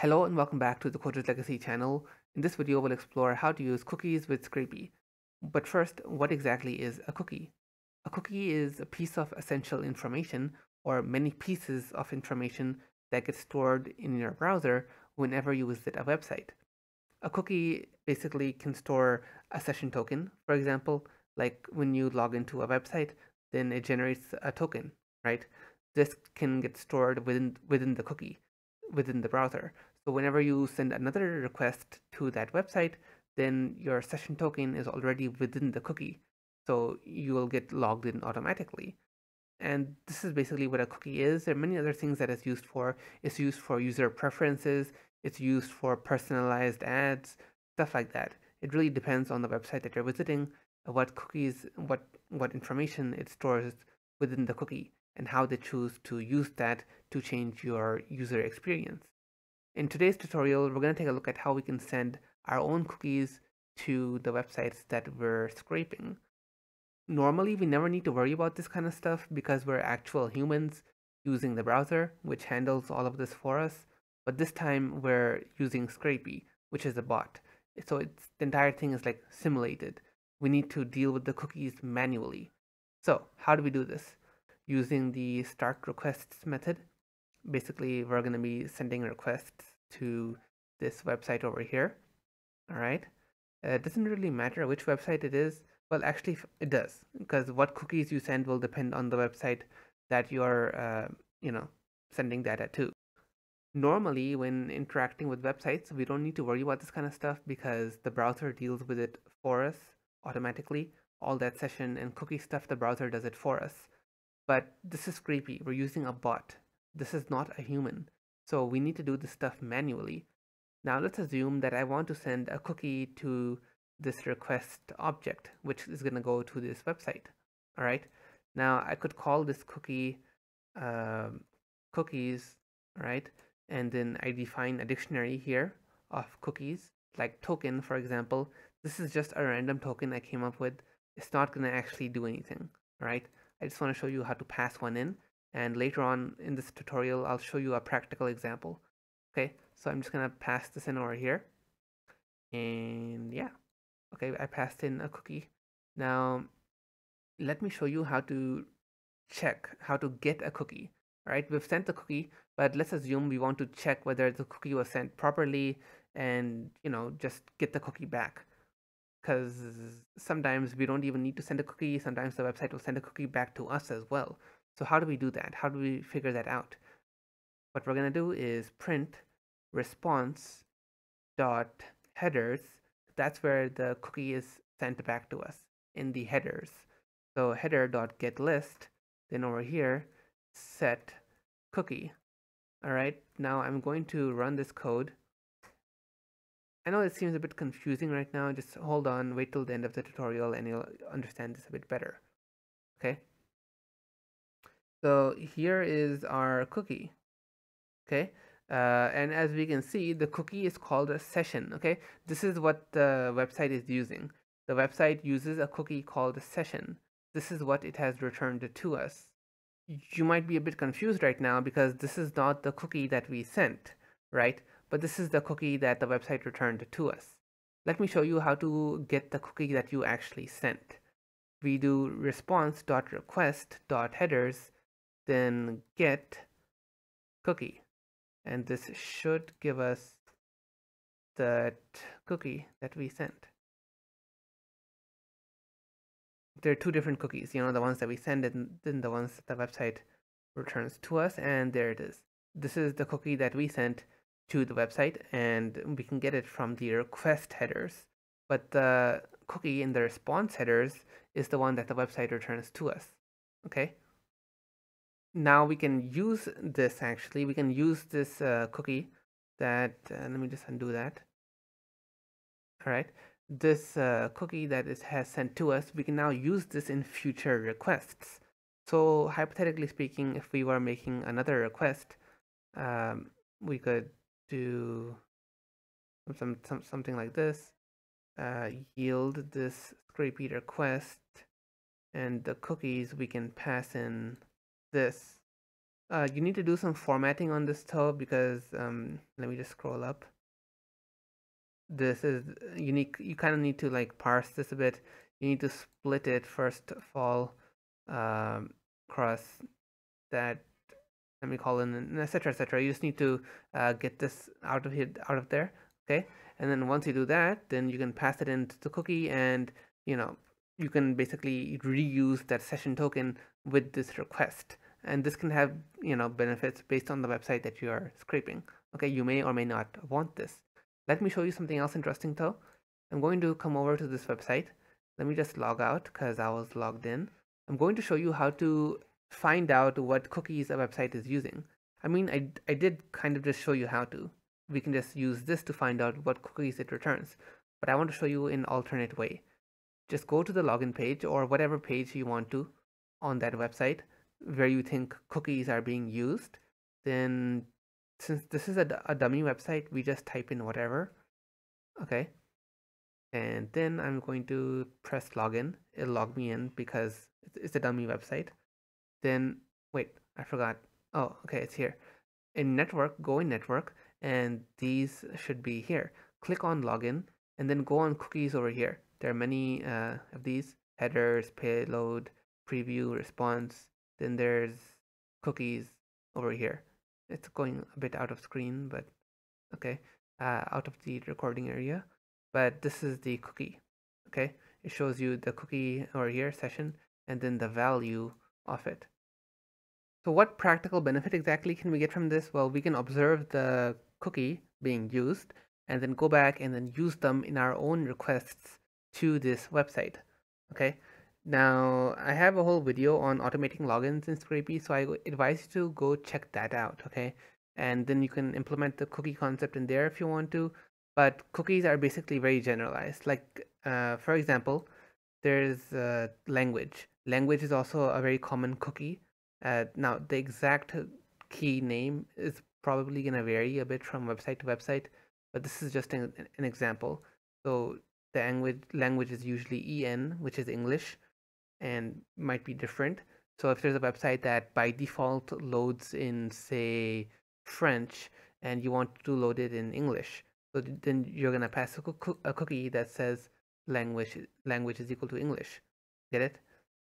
Hello and welcome back to the Coder's Legacy channel. In this video, we'll explore how to use cookies with Scrapy. But first, what exactly is a cookie? A cookie is a piece of essential information or many pieces of information that gets stored in your browser whenever you visit a website. A cookie basically can store a session token, for example, like when you log into a website, then it generates a token, right? This can get stored within within the cookie within the browser. So whenever you send another request to that website, then your session token is already within the cookie. So you will get logged in automatically. And this is basically what a cookie is. There are many other things that it's used for. It's used for user preferences. It's used for personalized ads, stuff like that. It really depends on the website that you're visiting, what cookies, what, what information it stores within the cookie and how they choose to use that to change your user experience. In today's tutorial, we're going to take a look at how we can send our own cookies to the websites that we're scraping. Normally, we never need to worry about this kind of stuff because we're actual humans using the browser, which handles all of this for us. But this time, we're using Scrapy, which is a bot. So it's the entire thing is like simulated. We need to deal with the cookies manually. So how do we do this? Using the start requests method. Basically, we're going to be sending requests to this website over here. All right. Uh, it doesn't really matter which website it is. Well, actually, it does because what cookies you send will depend on the website that you're, uh, you know, sending data to. Normally, when interacting with websites, we don't need to worry about this kind of stuff because the browser deals with it for us automatically. All that session and cookie stuff, the browser does it for us. But this is Scrapy. We're using a bot. This is not a human. So we need to do this stuff manually. Now let's assume that I want to send a cookie to this request object, which is going to go to this website. All right. Now I could call this cookie uh, cookies, right? And then I define a dictionary here of cookies, like token, for example. This is just a random token I came up with. It's not going to actually do anything, right? I just want to show you how to pass one in and later on in this tutorial I'll show you a practical example okay? So I'm just gonna pass this in over here and yeah okay I passed in a cookie. Now let me show you how to check how to get a cookie all right? We've sent the cookie but let's assume we want to check whether the cookie was sent properly and you know just get the cookie back because sometimes we don't even need to send a cookie. Sometimes the website will send a cookie back to us as well. So how do we do that? How do we figure that out? What we're going to do is print response dot headers. That's where the cookie is sent back to us in the headers. So header dot get list. Then over here, set cookie. All right. Now I'm going to run this code I know it seems a bit confusing right now. Just hold on, wait till the end of the tutorial and you'll understand this a bit better. Okay. So here is our cookie. Okay. Uh, and as we can see, the cookie is called a session. Okay. This is what the website is using. The website uses a cookie called a session. This is what it has returned to us. You might be a bit confused right now because this is not the cookie that we sent, right? But this is the cookie that the website returned to us. Let me show you how to get the cookie that you actually sent. We do response.request.headers, then get cookie. And this should give us that cookie that we sent. There are two different cookies, you know, the ones that we send and then the ones that the website returns to us, and there it is. This is the cookie that we sent to the website and we can get it from the request headers. But the cookie in the response headers is the one that the website returns to us. Okay. Now we can use this actually. We can use this uh, cookie that, uh, let me just undo that. All right. This uh, cookie it has sent to us, we can now use this in future requests. So hypothetically speaking, if we were making another request, um, we could do some, some something like this uh, yield this scrapy.Request and the cookies we can pass in this. Uh, you need to do some formatting on this though because um, let me just scroll up. This is unique you kind of need to like parse this a bit. You need to split it first of all um, across that semicolon etc etc you just need to uh, get this out of here out of there okay? And then once you do that then you can pass it into the cookie and you know you can basically reuse that session token with this request. And this can have you know benefits based on the website that you are scraping okay? You may or may not want this. Let me show you something else interesting though. I'm going to come over to this website. Let me just log out because i was logged in. I'm going to show you how to find out what cookies a website is using i mean i, I did kind of just show you how to we can just use this to find out what cookies it returns but i want to show you an alternate way just go to the login page or whatever page you want to on that website where you think cookies are being used, then since this is a, a dummy website, we just type in whatever. Okay. And then I'm going to press login. It'll log me in because it's a dummy website. Then, wait, I forgot. Oh, okay, it's here. In network, go in network, and these should be here. Click on login, and then go on cookies over here. There are many uh, of these headers, payload, preview, response, then there's cookies over here. It's going a bit out of screen, but okay, uh, out of the recording area. But this is the cookie, okay? It shows you the cookie over here session and then the value of it. So what practical benefit exactly can we get from this? Well, we can observe the cookie being used and then go back and then use them in our own requests to this website. Okay, now, I have a whole video on automating logins in Scrapy, so I advise you to go check that out, okay? And then you can implement the cookie concept in there if you want to. But cookies are basically very generalized. Like, uh, for example, there's uh, language. Language is also a very common cookie. Uh, now, the exact key name is probably going to vary a bit from website to website, but this is just an, an example. So the language language is usually EN, which is English and might be different. So if there's a website that by default loads in say French and you want to load it in English, so then you're gonna pass a, a cookie that says language language is equal to English. Get it?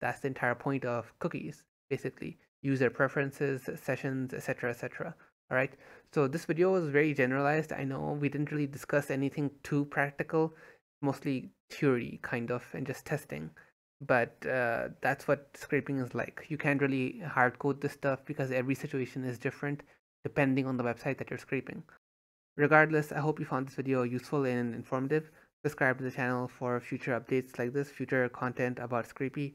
That's the entire point of cookies, basically. User preferences, sessions, etc., etc. All right. So this video was very generalized. I know we didn't really discuss anything too practical, mostly theory kind of, and just testing but uh, that's what scraping is like. You can't really hard code this stuff because every situation is different depending on the website that you're scraping. Regardless, I hope you found this video useful and informative. Subscribe to the channel for future updates like this, future content about Scrapy.